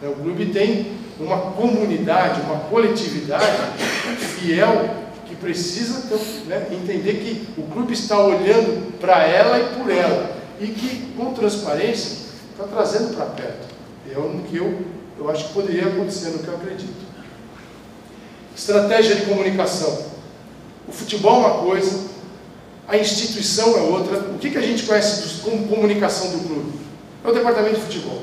Né? O clube tem uma comunidade, uma coletividade fiel que precisa né, entender que o clube está olhando para ela e por ela e que com transparência está trazendo para perto. É o que eu, eu acho que poderia acontecer, no que eu acredito. Estratégia de comunicação. O futebol é uma coisa, a instituição é outra. O que, que a gente conhece como comunicação do clube? É o departamento de futebol.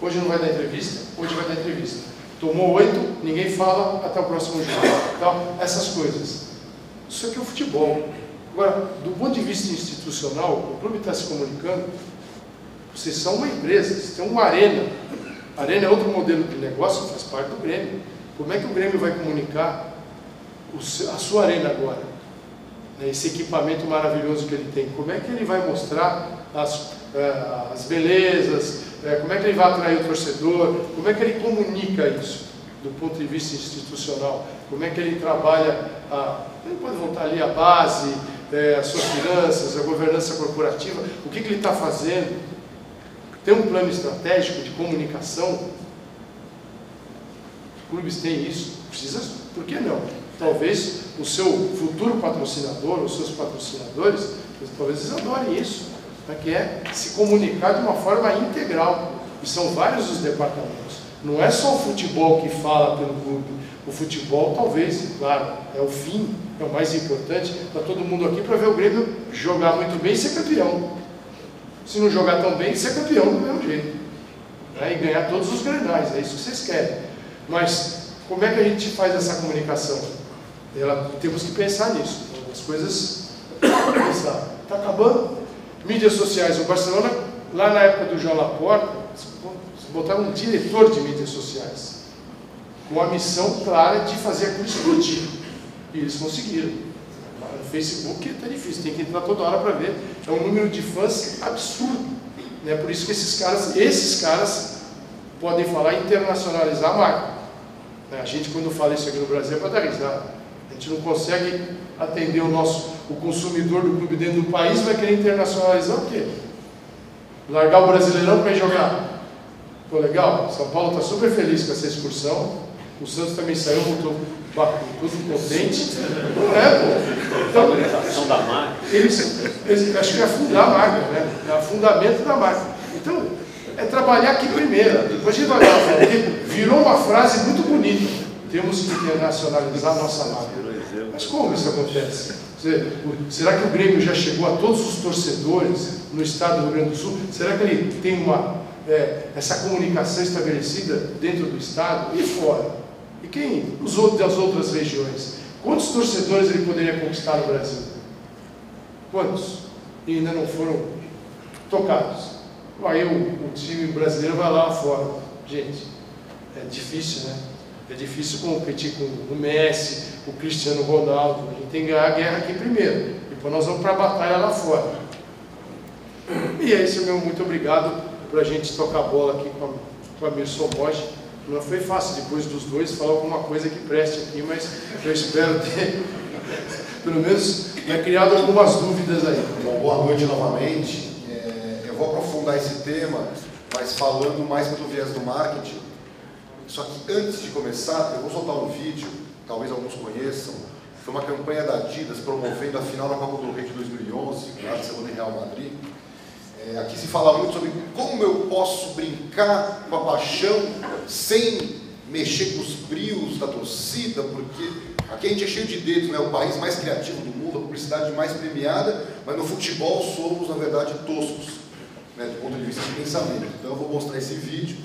Hoje não vai dar entrevista, hoje vai dar entrevista. Tomou oito, ninguém fala até o próximo jogo. Então, essas coisas. Isso aqui é o futebol. Agora, do ponto de vista institucional, o clube está se comunicando. Vocês são uma empresa, vocês têm uma arena. A arena é outro modelo de negócio, faz parte do Grêmio. Como é que o Grêmio vai comunicar a sua arena agora? Né, esse equipamento maravilhoso que ele tem. Como é que ele vai mostrar as, eh, as belezas? Eh, como é que ele vai atrair o torcedor? Como é que ele comunica isso do ponto de vista institucional? Como é que ele trabalha? A, ele pode voltar ali a base, é, as suas finanças, a governança corporativa, o que, que ele está fazendo? Tem um plano estratégico de comunicação clubes têm isso, precisa, por que não? Talvez o seu futuro patrocinador, os seus patrocinadores, talvez eles adorem isso, né, que é se comunicar de uma forma integral. E são vários os departamentos. Não é só o futebol que fala pelo clube. O futebol, talvez, claro, é o fim, é o mais importante. Está todo mundo aqui para ver o Grêmio jogar muito bem e ser campeão. Se não jogar tão bem, ser campeão do mesmo jeito. Né? E ganhar todos os grenais, é isso que vocês querem. Mas como é que a gente faz essa comunicação? Ela, temos que pensar nisso. As coisas. Está acabando. Mídias sociais. O Barcelona, lá na época do João Laporta, botaram um diretor de mídias sociais. Com a missão clara de fazer aquilo explodir. E eles conseguiram. No Facebook está difícil, tem que entrar toda hora para ver. É um número de fãs absurdo. Né? Por isso que esses caras, esses caras podem falar internacionalizar a marca. A gente, quando fala isso aqui no Brasil, é para dar risada. A gente não consegue atender o nosso o consumidor do clube dentro do país, vai querer internacionalizar o quê? Largar o brasileirão para jogar. Pô, legal, São Paulo está super feliz com essa excursão. O Santos também saiu, voltou tudo contente. Não é, pô. Então, da marca. Eles, eles, acho que é afundar a marca, né? É fundamento da marca. Então, é trabalhar aqui primeiro, depois a gente vai lá, virou uma frase muito bonita. Temos que internacionalizar nossa marca. Mas como isso acontece? Será que o Grêmio já chegou a todos os torcedores no estado do Rio Grande do Sul? Será que ele tem uma, é, essa comunicação estabelecida dentro do estado e fora? E quem? Os outros das outras regiões. Quantos torcedores ele poderia conquistar no Brasil? Quantos? E ainda não foram tocados. Aí o, o time brasileiro vai lá fora. Gente, é difícil, né? É difícil competir com o Messi, o Cristiano Ronaldo. A gente tem que ganhar a guerra aqui primeiro. Depois nós vamos para a batalha lá fora. E é isso, meu muito obrigado por a gente tocar a bola aqui com a, com a. Não foi fácil depois dos dois falar alguma coisa que preste aqui, mas eu espero ter, pelo menos, né, criado algumas dúvidas aí. Bom, boa noite novamente vou aprofundar esse tema, mas falando mais pelo viés do marketing. Só que antes de começar, eu vou soltar um vídeo, talvez alguns conheçam, foi uma campanha da Adidas promovendo a final da Copa do Rei de 2011, Barcelona e Real Madrid. É, aqui se fala muito sobre como eu posso brincar com a paixão sem mexer com os brios da torcida, porque aqui a gente é cheio de dedos, né? o país mais criativo do mundo, a publicidade mais premiada, mas no futebol somos, na verdade, toscos né, do ponto de vista de pensamento. Então eu vou mostrar esse vídeo,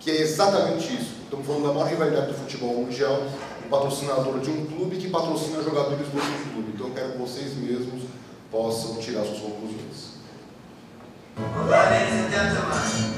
que é exatamente isso. Estamos falando da maior rivalidade do futebol mundial, um patrocinador de um clube que patrocina jogadores do outro clube. Então eu quero que vocês mesmos possam tirar suas conclusões. Ladies and gentlemen,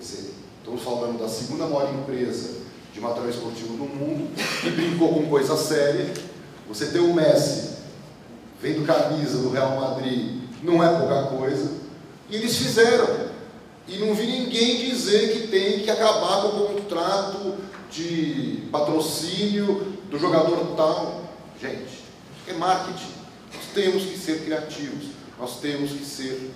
Quer dizer, estamos falando da segunda maior empresa de material esportivo do mundo, que brincou com coisa séria. Você tem o Messi vendo camisa do Real Madrid, não é pouca coisa. E eles fizeram. E não vi ninguém dizer que tem que acabar com o contrato de patrocínio do jogador tal. Gente, é marketing. Nós temos que ser criativos, nós temos que ser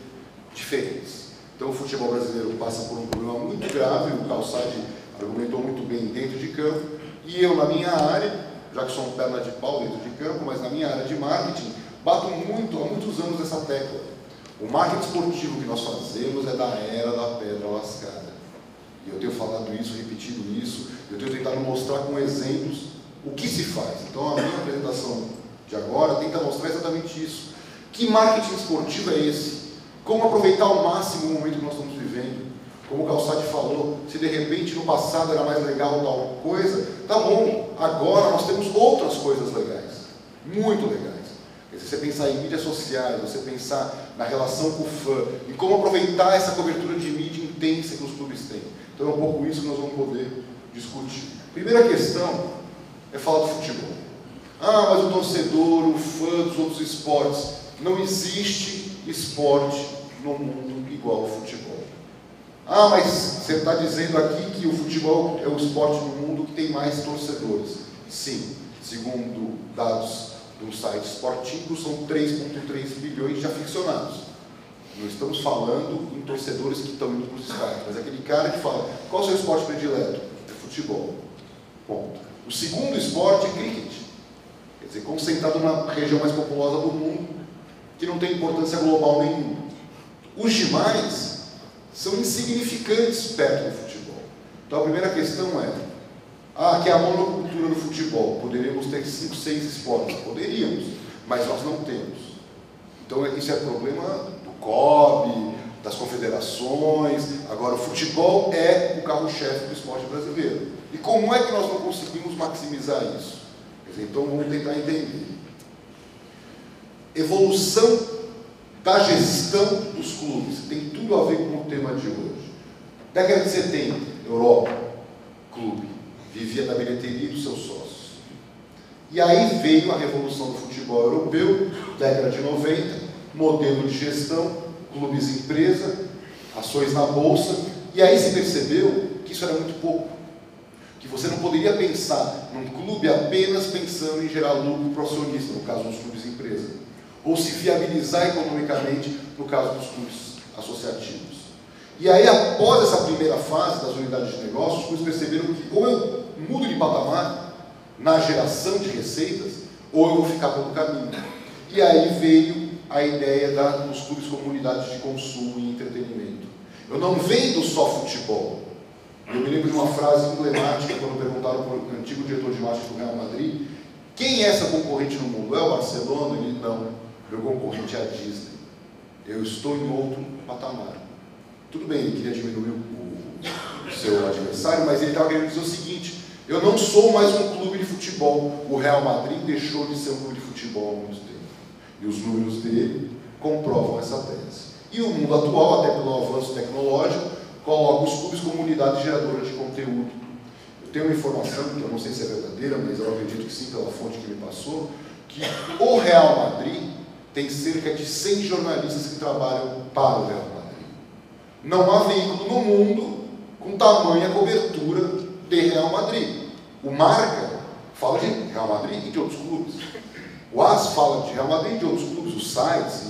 diferentes. Então o futebol brasileiro passa por um problema muito grave, o Calçade argumentou muito bem dentro de campo, e eu na minha área, já que sou um perna de pau dentro de campo, mas na minha área de marketing, bato muito, há muitos anos essa tecla. O marketing esportivo que nós fazemos é da era da pedra lascada. E eu tenho falado isso, repetido isso, eu tenho tentado mostrar com exemplos o que se faz. Então a minha apresentação de agora tenta mostrar exatamente isso. Que marketing esportivo é esse? Como aproveitar ao máximo o momento que nós estamos vivendo? Como o Calçade falou, se de repente no passado era mais legal tal coisa, tá bom, agora nós temos outras coisas legais, muito legais. Se você pensar em mídias sociais, você pensar na relação com o fã, em como aproveitar essa cobertura de mídia intensa que os clubes têm. Então é um pouco isso que nós vamos poder discutir. Primeira questão é falar do futebol. Ah, mas o torcedor, o fã dos outros esportes, não existe esporte no mundo igual ao futebol. Ah, mas você está dizendo aqui que o futebol é o esporte no mundo que tem mais torcedores. Sim, segundo dados do site Sportivo, são 3,3 milhões de aficionados. Não estamos falando em torcedores que estão indo para os estádios, mas aquele cara que fala, qual é o seu esporte predileto? É futebol. Ponto. O segundo esporte é cricket. Dizer, concentrado na região mais populosa do mundo, que não tem importância global nenhuma. Os demais são insignificantes perto do futebol. Então a primeira questão é, ah, que é a monocultura do futebol. Poderíamos ter cinco, seis esportes? Poderíamos, mas nós não temos. Então isso é problema do COB, das confederações. Agora, o futebol é o carro-chefe do esporte brasileiro. E como é que nós não conseguimos maximizar isso? Então vamos tentar entender. Evolução da gestão dos clubes. Tem tudo a ver com o tema de hoje. Década de 70, Europa, clube vivia da bilheteria dos seus sócios. E aí veio a revolução do futebol europeu, década de 90, modelo de gestão, clubes empresa, ações na bolsa, e aí se percebeu que isso era muito pouco. Que você não poderia pensar num clube apenas pensando em gerar lucro para o acionista, no caso dos clubes empresa, ou se viabilizar economicamente, no caso dos clubes associativos. E aí, após essa primeira fase das unidades de negócios, os clubes perceberam que ou eu mudo de patamar na geração de receitas, ou eu vou ficar pelo caminho. E aí veio a ideia da, dos clubes como unidades de consumo e entretenimento. Eu não vendo só futebol. Eu me lembro de uma frase emblemática quando perguntaram para o antigo diretor de marketing do Real Madrid quem é essa concorrente no mundo? É o Barcelona? Ele não. Meu concorrente é a Disney. Eu estou em outro patamar. Tudo bem, ele queria diminuir o, o seu adversário, mas ele estava querendo dizer o seguinte: eu não sou mais um clube de futebol. O Real Madrid deixou de ser um clube de futebol há muito tempo. E os números dele comprovam essa tese. E o mundo atual, até pelo avanço tecnológico, coloca os clubes como unidade geradora de conteúdo. Eu tenho uma informação, que eu não sei se é verdadeira, mas eu acredito que sim, pela fonte que me passou, que o Real Madrid tem cerca de 100 jornalistas que trabalham para o Real Madrid. Não há veículo no mundo com tamanha cobertura de Real Madrid. O Marca fala de Real Madrid e de outros clubes. O AS fala de Real Madrid e de outros clubes, os sites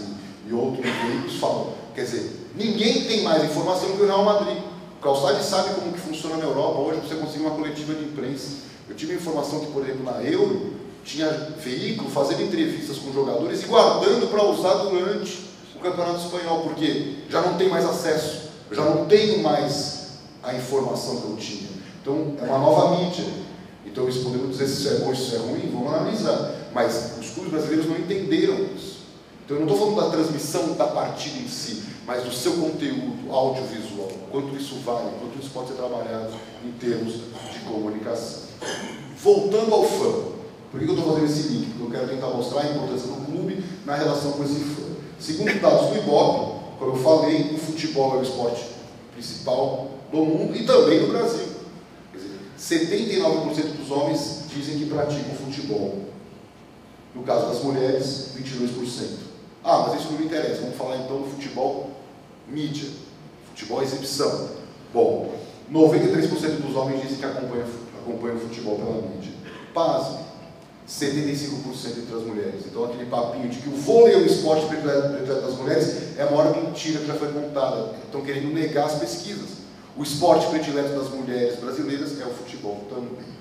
e, e outros veículos falam. Quer dizer, ninguém tem mais informação que o Real Madrid. O Calçade sabe como que funciona na Europa hoje, você conseguir uma coletiva de imprensa. Eu tive informação que, por exemplo, na Euro, tinha veículo fazendo entrevistas com jogadores e guardando para usar durante o Campeonato Espanhol, porque já não tem mais acesso, eu já não tenho mais a informação que eu tinha. Então, é uma nova mídia. Então, isso podemos dizer se isso é bom se isso é ruim, vamos analisar. Mas os clubes brasileiros não entenderam isso. Então, eu não estou falando da transmissão da partida em si, mas do seu conteúdo audiovisual, quanto isso vale, quanto isso pode ser trabalhado em termos de comunicação. Voltando ao fã, por que eu estou fazendo esse link? Porque eu quero tentar mostrar a importância do clube na relação com esse fã. Segundo dados do IBOP, como eu falei, o futebol é o esporte principal do mundo e também no Brasil. Quer dizer, 79% dos homens dizem que praticam futebol. No caso das mulheres, 22%. Ah, mas isso não me interessa. Vamos falar então do futebol mídia, futebol exibição. Bom, 93% dos homens dizem que acompanham, acompanham futebol pela mídia. Pasme, 75% entre as mulheres. Então aquele papinho de que o vôlei é o esporte predileto das mulheres é a maior mentira que já foi contada. Estão querendo negar as pesquisas. O esporte predileto das mulheres brasileiras é o futebol também.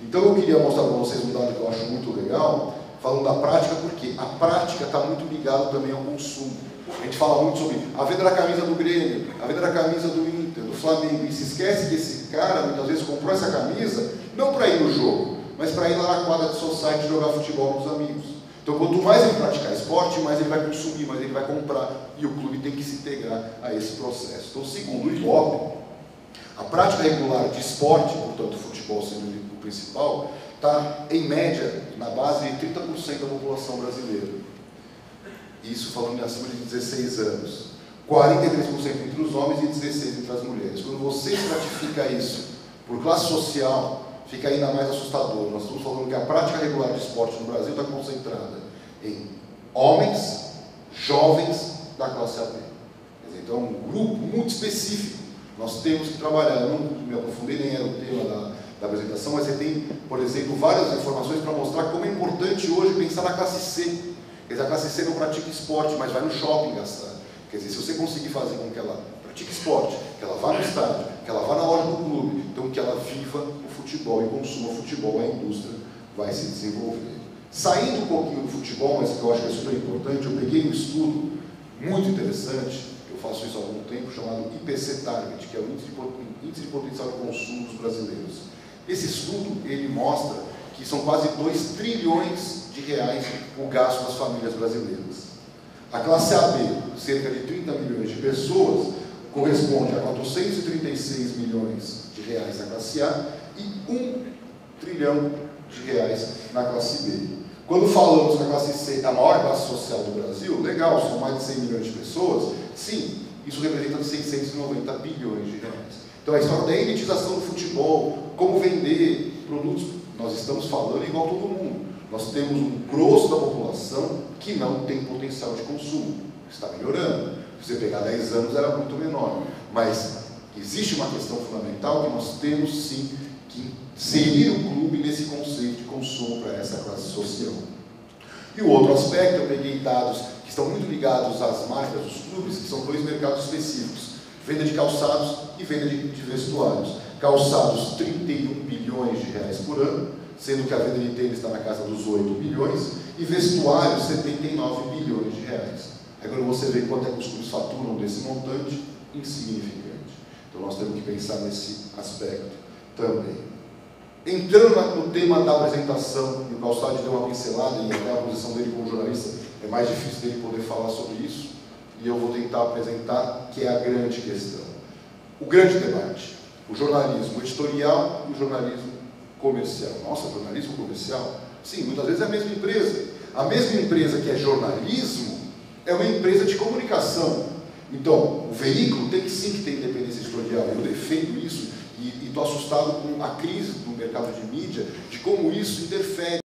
Então eu queria mostrar para vocês um dado que eu acho muito legal, falando da prática, porque a prática está muito ligada também ao consumo. A gente fala muito sobre a venda da camisa do Grêmio, a venda da camisa do Inter, do Flamengo, e se esquece que esse cara muitas vezes comprou essa camisa não para ir no jogo, mas para ir lá na quadra de society jogar futebol com os amigos. Então, quanto mais ele praticar esporte, mais ele vai consumir, mais ele vai comprar, e o clube tem que se integrar a esse processo. Então, segundo o IBOP, a prática regular de esporte, portanto, futebol sendo o principal, está, em média, na base de 30% da população brasileira. Isso falando acima de 16 anos. 43% entre os homens e 16% entre as mulheres. Quando você estratifica isso por classe social, fica ainda mais assustador. Nós estamos falando que a prática regular de esporte no Brasil está concentrada em homens, jovens da classe AB. então é um grupo muito específico. Nós temos que trabalhar. Eu não me aprofundei nem era o tema da, mas você tem, por exemplo, várias informações para mostrar como é importante hoje pensar na classe C. Quer dizer, a classe C não pratica esporte, mas vai no shopping gastar. Quer dizer, se você conseguir fazer com que ela pratique esporte, que ela vá no estádio, que ela vá na loja do clube, então que ela viva o futebol e consuma o futebol, a indústria vai se desenvolver. Saindo um pouquinho do futebol, mas que eu acho que é super importante, eu peguei um estudo muito interessante, eu faço isso há algum tempo, chamado IPC Target, que é o Índice de Potencial de Consumo dos Brasileiros. Esse estudo, ele mostra que são quase 2 trilhões de reais o gasto das famílias brasileiras. A classe AB, cerca de 30 milhões de pessoas, corresponde a 436 milhões de reais na classe A e 1 trilhão de reais na classe B. Quando falamos na classe C, a maior classe social do Brasil, legal, são mais de 100 milhões de pessoas, sim, isso representa 690 bilhões de reais. Então a história da elitização do futebol, como vender produtos, nós estamos falando igual todo mundo. Nós temos um grosso da população que não tem potencial de consumo. Está melhorando. Se você pegar 10 anos era muito menor. Mas existe uma questão fundamental que nós temos sim que inserir o clube nesse conceito de consumo para essa classe social. E o outro aspecto, eu peguei dados que estão muito ligados às marcas dos clubes, que são dois mercados específicos: venda de calçados e venda de, de vestuários. Calçados, 31 bilhões de reais por ano, sendo que a venda de tênis está na casa dos 8 bilhões, e vestuários, 79 bilhões de reais. Quando você vê quanto é que os clubes faturam desse montante, insignificante. Então nós temos que pensar nesse aspecto também. Entrando no tema da apresentação, e o Calçade deu uma pincelada, e até a posição dele como jornalista é mais difícil dele poder falar sobre isso, e eu vou tentar apresentar, que é a grande questão. O grande debate, o jornalismo editorial e o jornalismo comercial. Nossa, jornalismo comercial? Sim, muitas vezes é a mesma empresa. A mesma empresa que é jornalismo é uma empresa de comunicação. Então, o veículo tem que sim que ter independência editorial. Eu defendo isso e estou assustado com a crise do mercado de mídia, de como isso interfere.